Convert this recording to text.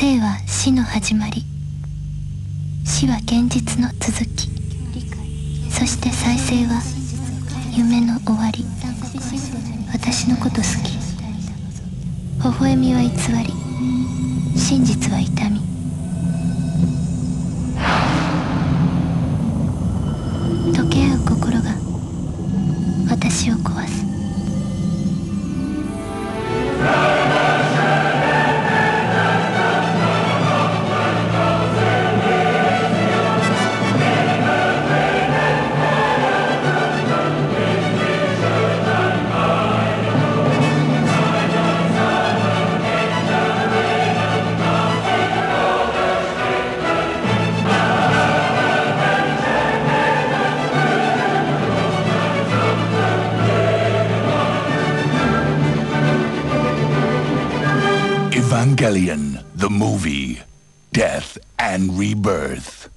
生は死の始まり。死は現実の続き。そして再生は夢の終わり。私のこと好き。微笑みは偽り。真実は痛み。溶け合う心が私を壊す。Evangelion, the movie, Death and Rebirth.